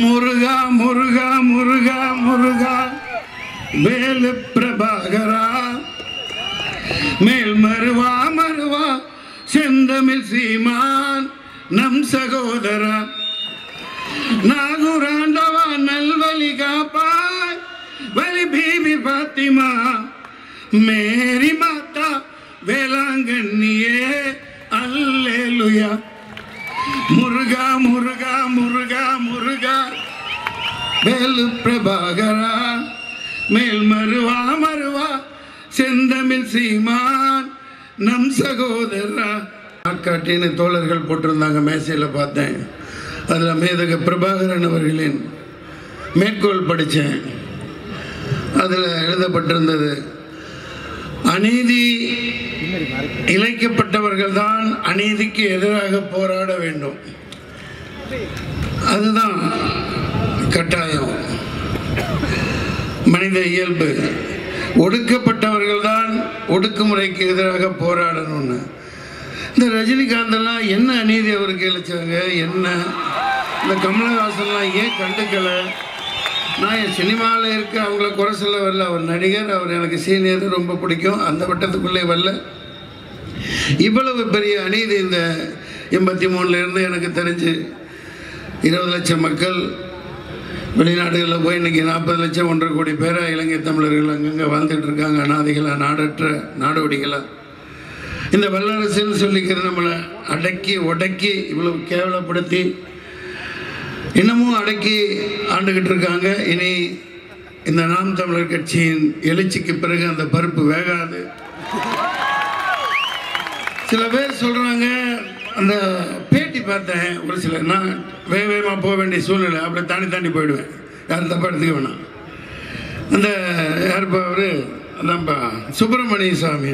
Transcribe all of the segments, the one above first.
முருகா முருகா முருகா முருகா வேலு பிரபாகரா மேல் மருவா மருவா செந்தமிழ் சீமான் நம் சகோதரா நாகூராண்டவா நல்வழி காப்பாய் வலி பீபி பாத்திமா மேரி மாதா வேளாங்கண்ணியே வேலு பிரபாகரா மேல் மருவா மருவா செந்தமிழ் சீமான் நம் சகோதரா. நாட்காட்டின்னு தோழர்கள் போட்டிருந்தாங்க மேசையில் பார்த்தேன். அதில் மேதக பிரபாகரன் அவர்களின் மேற்கோள் படித்தேன். அதில் எழுதப்பட்டிருந்தது அநீதி இழைக்கப்பட்டவர்கள் தான் அநீதிக்கு எதிராக போராட வேண்டும். அதுதான். கட்டாயம். மனித இயல்பு. ஒடுக்கப்பட்டவர்கள் தான் ஒடுக்குமுறைக்கு எதிராக போராடணும்னு. இந்த ரஜினிகாந்தெல்லாம் என்ன அநீதி அவருக்கு இழைச்சாங்க என்ன? இந்த கமலஹாசன்லாம் ஏன் கண்டுக்கலை? நான் என் சினிமாவில் இருக்க அவங்கள குறை சொல்ல வரல. அவர் நடிகர் அவர் எனக்கு சீனியர் ரொம்ப பிடிக்கும். அந்த வட்டத்துக்குள்ளே வரல. இவ்வளவு பெரிய அநீதி இந்த எண்பத்தி மூணுலேருந்து எனக்கு தெரிஞ்சு. இருபது லட்சம் மக்கள் வெளிநாடுகளில் போய் இன்றைக்கி நாற்பது லட்சம் ஒன்றரை கோடி பேராக இலங்கை தமிழர்கள் அங்கங்கே வாழ்ந்துட்டு இருக்காங்க. அனாதைகளாக நாடற்ற நாடோடிகளாக இந்த வல்லரசுன்னு சொல்லிக்கிற நம்மளை அடக்கி உடக்கி இவ்வளவு கேவலப்படுத்தி இன்னமும் அடக்கி ஆண்டுகிட்டு இருக்காங்க. இனி இந்த நாம் தமிழர் கட்சியின் எழுச்சிக்கு பிறகு அந்த பருப்பு வேகாது. சில பேர் சொல்கிறாங்க அந்த பேட்டி பார்த்தேன் ஒரு சில நான் வேக வேகமாக போக வேண்டிய சூழ்நிலை அப்படியே தாண்டி தாண்டி போயிடுவேன். யாரும் தப்பாக எடுத்துக்க வேணாம். அந்த யாருப்பா அவர்? அதான்ப்பா சுப்பிரமணிய சாமி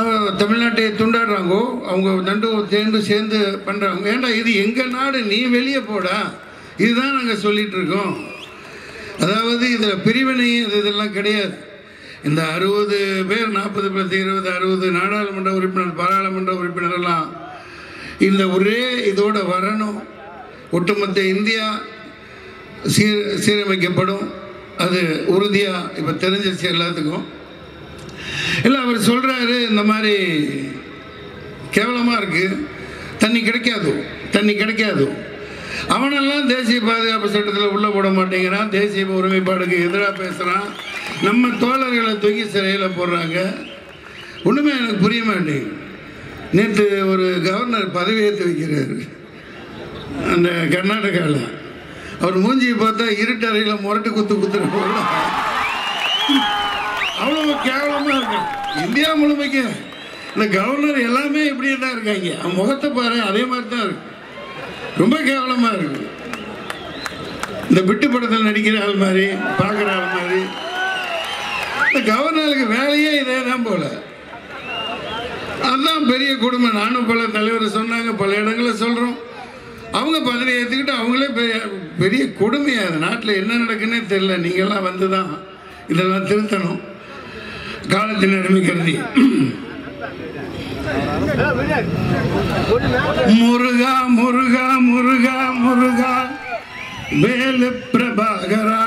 அவர் தமிழ்நாட்டை துண்டாடுறாங்கோ அவங்க நண்டு சேர்ந்து சேர்ந்து பண்ணுறாங்க ஏன்டா இது எங்கள் நாடு? நீ வெளியே போடா. இதுதான் நாங்கள் சொல்லிகிட்ருக்கோம் இருக்கோம். அதாவது இதில் பிரிவினை இது இதெல்லாம் கிடையாது. இந்த அறுபது பேர் நாற்பது பிளஸ் இருபது அறுபது நாடாளுமன்ற உறுப்பினர் பாராளுமன்ற உறுப்பினர் எல்லாம் இந்த ஒரே இதோட வரணும். ஒட்டுமொத்த இந்தியா சீர் சீரமைக்கப்படும். அது உறுதியாக இப்போ தெரிஞ்சிருச்சு எல்லாத்துக்கும். இல்லை அவர் சொல்கிறாரு இந்த மாதிரி கேவலமாக இருக்குது தண்ணி கிடைக்காது தண்ணி கிடைக்காது. அவனெல்லாம் தேசிய பாதுகாப்பு சட்டத்தில் உள்ளே போட மாட்டேங்கிறான். தேசிய ஒருமைப்பாடுக்கு எதிராக பேசுகிறான் நம்ம தோழர்களை தூக்கி சிறையில் போடுறாங்க. ஒன்றுமே எனக்கு புரிய மாட்டேங்குது. நேற்று ஒரு கவர்னர் பதவியேற்று வைக்கிறார். அந்த கர்நாடகாவில் அவர் மூஞ்சியை பார்த்தா இருட்டறையில் முரட்டு குத்து குத்துற அவ்வளோ கேவலமாக இருக்கு இந்தியா முழுமைக்கு இந்த கவர்னர் எல்லாமே இப்படியே தான் இருக்காங்க. அவன் முகத்தை பாரு அதே மாதிரி தான் இருக்கு. ரொம்ப கேவலமாக இருக்கு. இந்த விட்டு படத்தில் நடிக்கிற ஆள் மாதிரி பார்க்குற ஆள் மாதிரி கவர்னருக்கு வேலையே இதே தான் போல. அதுதான் பெரிய குடும்பம். நானும் பல தலைவர் சொன்னாங்க பல இடங்களில் சொல்கிறோம் அவங்க பதவி ஏற்றுக்கிட்டு அவங்களே பெரிய பெரிய கொடுமையாக அது நாட்டில் என்ன நடக்குன்னே தெரில நீங்கள்லாம் வந்து தான் இதெல்லாம் திருத்தணும். காலத்தின் அருமை கருதி. முருகா முருகா முருகா முருகா. வேலு பிரபாகரா.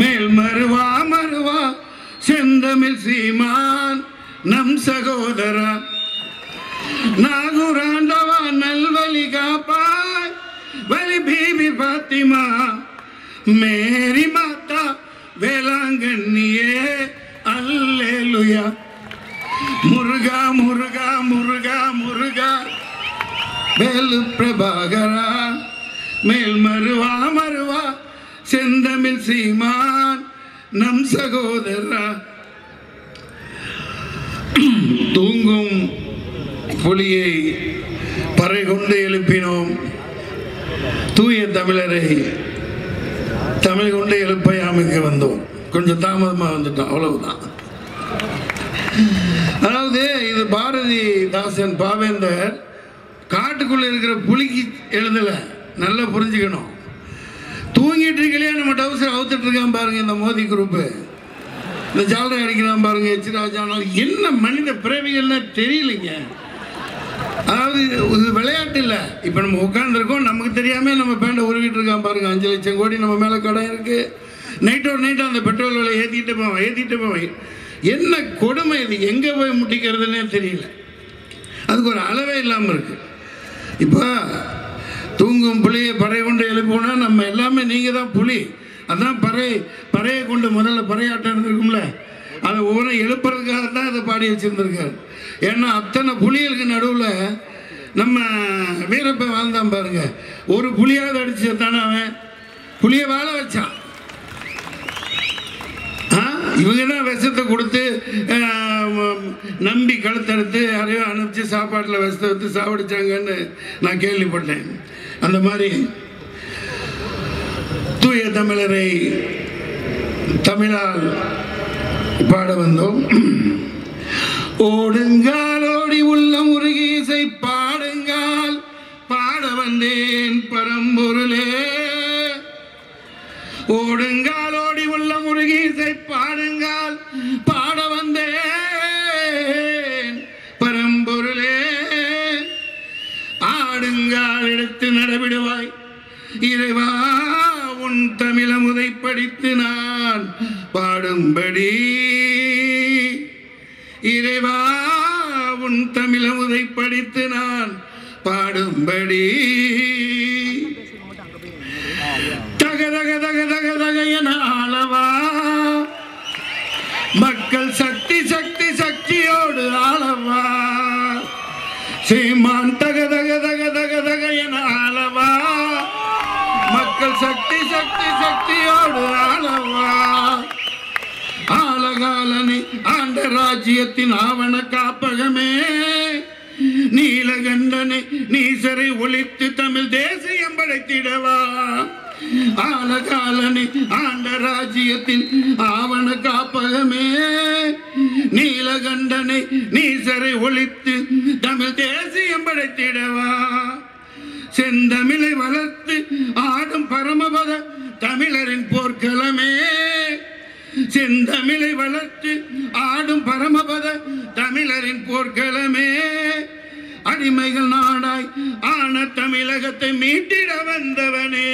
மேல் மருவா செந்தமிழ் சீமான் நம் சகோதரா நாகுராண்டவா நல்வழி காப்பாய் வலி பீபி பாத்திமா. மேரி மாதா வேளாங்கண்ணியே அல்லேலுயா. முருகா முருகா முருகா முருகா. வேலு பிரபாகரா மேல் மருவா மருவா. செந்தமிழ் சீமான் நம் சகோதரா. தூங்கும் புலியை பறை கொண்டு எழுப்பினோம். தூய தமிழரை தமிழ் கொண்டு எழுப்பையாமைக்கு வந்தோம். கொஞ்சம் தாமதமாக வந்துட்டோம் அவ்வளவுதான். அதாவது இது பாரதி தாசன் பாவேந்தர் காட்டுக்குள்ள இருக்கிற புலிக்கு எழுதல நல்லா புரிஞ்சுக்கணும். தூங்கிட்டு இருக்கலையே நம்ம டவுசர் அவுத்துட்டு இருக்கான் பாருங்க இந்த மோதி குரூப்பு. இந்த ஜாலரை அடிக்கலாம் பாருங்க எச் ராஜா என்ன மனித பிறவிகள்னு தெரியலைங்க. அதாவது இது விளையாட்டு இப்போ நம்ம உட்காந்துருக்கோம் நமக்கு தெரியாமல் நம்ம பேண்டை உருவிட்டு இருக்கான் பாருங்க. அஞ்சு லட்சம் கோடி நம்ம மேலே கடன் இருக்கு. நைட்டோட நைட்டாக அந்த பெட்ரோல் விலை ஏற்றிட்டு போவேன் ஏற்றிட்டு போவேன். என்ன கொடுமை இது? எங்கே போய் முட்டிக்கிறதுனே தெரியல. அதுக்கு ஒரு அளவே இல்லாமல் இருக்குது இப்போ தூங்கும் புளியை படை கொண்டு எழுப்புனா நம்ம எல்லாமே நீங்கள் தான் புலி. அதான் பறை பறையை கொண்டு முதல்ல பறையாட்டம் இருந்திருக்கும்ல. அதை ஒவ்வொரு எழுப்புறதுக்காக தான் அதை பாடி வச்சுருந்துருக்காரு. ஏன்னா அத்தனை புலிகளுக்கு நடுவில் நம்ம வீரப்பை வாழ்ந்தான் பாருங்க. ஒரு புலியாவது அடிச்சு தானே அவன்? புலியை வாழ வச்சான். ஆ, இவங்க தான் விஷத்தை கொடுத்து நம்பி கழுத்தறுத்து யாரையோ அனுப்பிச்சு சாப்பாட்டில் விஷத்தை வைத்து சாவடிச்சாங்கன்னு நான் கேள்விப்பட்டேன். அந்த மாதிரி தூய தமிழரை தமிழால் பாட வந்தோம். ஓடுங்கால் ஓடி உள்ளம் உருகீசை பாடுங்கால் பாட வந்தேன் பரம்பொருளே. ஓடுங்கால் ஓடி உள்ள முருகீசை பாடுங்கால் பாட வந்தேன் பரம்பொருளே. ஆடுங்கால் எடுத்து நடவிடுவாய் இறைவா. தமிழமுதை படித்து நான் பாடும்படி. இறைவா உன் தமிழமுதை படித்து நான் பாடும்படி. தகதக தக தக தக என ஆளவா. மக்கள் சக்தி ராஜ்யத்தின் ஆவண காப்பகமே. நீலகண்டனை நீசரை ஒழித்து தமிழ் தேசியம் படைத்திடவா. ஆலகாலனை ஆண்ட ராஜ்யத்தின் ஆவண காப்பகமே. நீலகண்டனை நீசரை ஒழித்து தமிழ் தேசியம் படைத்திடவா. செந்தமிழை வளர்த்து ஆடும் பரமபத தமிழரின் போ செந்தமிழை வளர்த்து ஆடும் பரமபத தமிழரின் போர்க்களமே. அடிமைகள் நாடாய் ஆன தமிழகத்தை மீட்டிட வந்தவனே.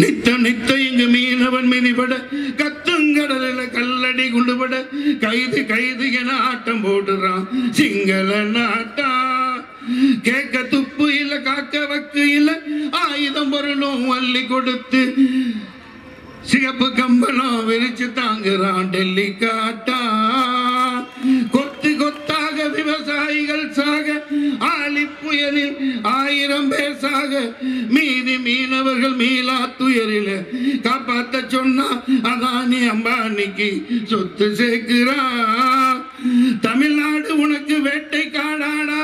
நித்த நித்த இங்கு மீனவன் மிதிபட கத்துங்கடல கல்லடி குண்டுபட கைது கைது என ஆட்டம் போடுறான் சிங்கள புயலில் ஆயிரம் பேர் சாக மீதி மீனவர்கள் மீளா துயரில் காப்பாத்த சொன்னா அதானி அம்பானிக்கு சொத்து சேர்க்கிறா. தமிழ்நாடு உனக்கு வேட்டை காடாடா.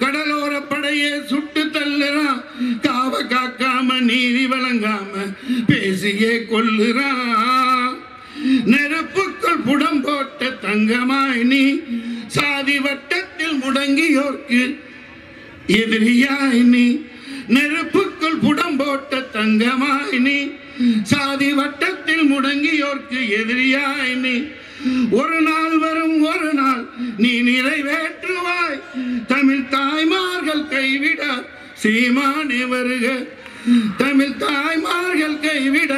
கடலோர படையே சுட்டு தள்ளுறான் காவ காக்காம நீதி வழங்காம பேசியே கொல்லுறான் நெருப்புக்குள் புடம் போட்ட தங்கமாய் நீ சாதி வட்டத்தில் முடங்கியோர்க்கு எதிரியாய் நீ நெருப்புக்குள் புடம் போட்ட தங்கமாய் நீ சாதி வட்டத்தில் முடங்கியோர்க்கு எதிரியாய் நீ ஒரு நாள் வரும் ஒரு நாள் நீ நிறைவேற்றுவாய். தமிழ் தாய்மார்கள் கைவிட சீமானே வருக. தமிழ் தாய்மார்கள் கைவிட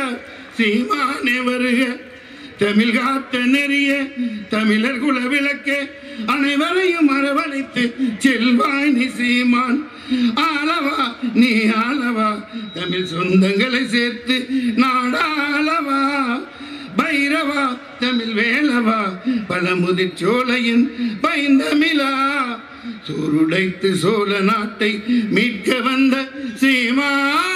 சீமானே வருக. தமிழ் காத்த நெறிய தமிழர் குல விளக்கு அனைவரையும் அரவணைத்து செல்வாய் நிசீமான். ஆளவா நீ ஆளவா தமிழ் சொந்தங்களை சேர்த்து நாடாளவா. பைரவா தமிழ் வேலவா பழமுதிர் சோலையின் பைந்தமிழா. சோருடைத்து சோழ நாட்டை மீட்க வந்த சீமானே.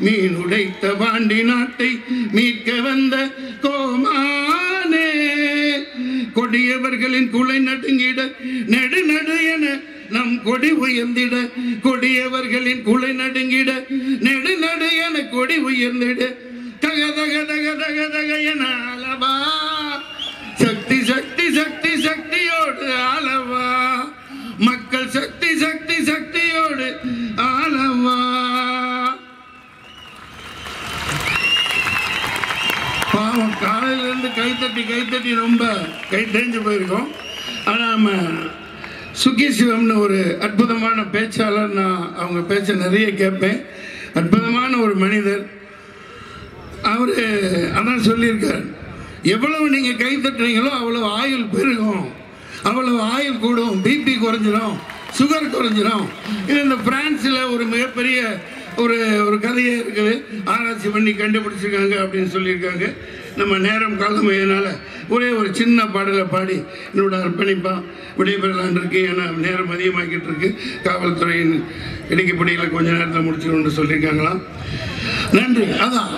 மீன் உடைத்த பாண்டி நாட்டை மீட்க வந்த கோமானே. கொடியவர்களின் குலை நடுங்கிட நெடு நடு என நம் கொடி உயர்ந்திட கொடியவர்களின் குலை நடுங்கிட நெடு நடு என கொடி உயர்ந்திட தக தக தக தக தக என அளவா சக்தி சக்தி சக்தி சக்தியோடு அளவா மக்கள் சக்தி சக்தி சக்தி காலையிலேருந்து காலையில கைத்தட்டி கைத்தட்டி ரொம்ப கை தேஞ்சு போயிருக்கோம். ஆனால் நம்ம சுகி சிவம்னு ஒரு அற்புதமான பேச்சாளர் நான் அவங்க பேச்ச நிறைய கேட்பேன். அற்புதமான ஒரு மனிதர். அவர் அதான் சொல்லியிருக்கார். எவ்வளவு நீங்கள் கை தட்டுறீங்களோ அவ்வளவு ஆயுள் பெருகும். அவ்வளவு ஆயுள் கூடும். பிபி குறைஞ்சிடும் சுகர் குறைஞ்சிடும் இது இந்த பிரான்ஸில் ஒரு மிகப்பெரிய ஒரு ஒரு கதையே இருக்குது. ஆராய்ச்சி பண்ணி கண்டுபிடிச்சிருக்காங்க அப்படின்னு சொல்லியிருக்காங்க. நம்ம நேரம் காலமையினால ஒரே ஒரு சின்ன பாடலை பாடி என்னோட அர்ப்பணிப்பாக விடைபெறலான் இருக்கு ஏன்னா நேரம் அதிகமாக்கிட்டு இருக்கு காவல்துறையின் இடைக்கப்படியில் கொஞ்ச நேரத்தில் முடிச்சிடணும்னு சொல்லியிருக்காங்களாம். நன்றி. அதான்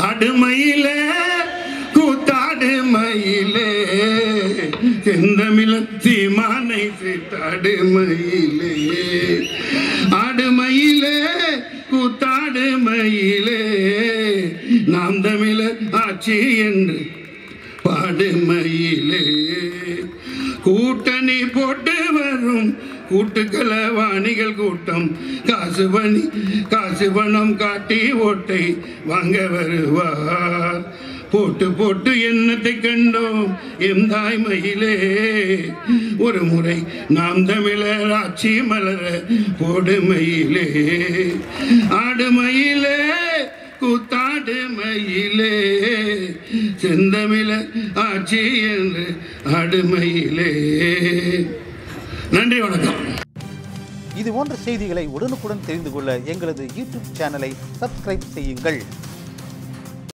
ஆடுமயிலே கூத்தாடுமையிலே செந்தமிழத்தி மானை சித்தாடு மயிலே கூத்தாடுமையிலே கூத்தாடு நாம் தமிழர் ஆட்சி என்று பாடுமயிலே கூட்டணி போட்டு வரும் கூட்டுக்களவாணிகள் கூட்டம். காசு பணி காசு பணம் காட்டி ஓட்டை வாங்க வருவார். போட்டு போட்டு என்னத்தை கண்டோம் எம் தாய்மையிலே. ஒரு முறை நாம் தமிழர் ஆட்சி மலர போடுமையிலே. ஆடுமையிலே கூத்தாடு மயிலே செந்தமிழ ஆட்சி என்று ஆடுமையிலே நன்றி வணக்கம். இது போன்ற செய்திகளை உடனுக்குடன் தெரிந்து கொள்ள எங்களது யூடியூப் சேனலை சப்ஸ்கிரைப் செய்யுங்கள்.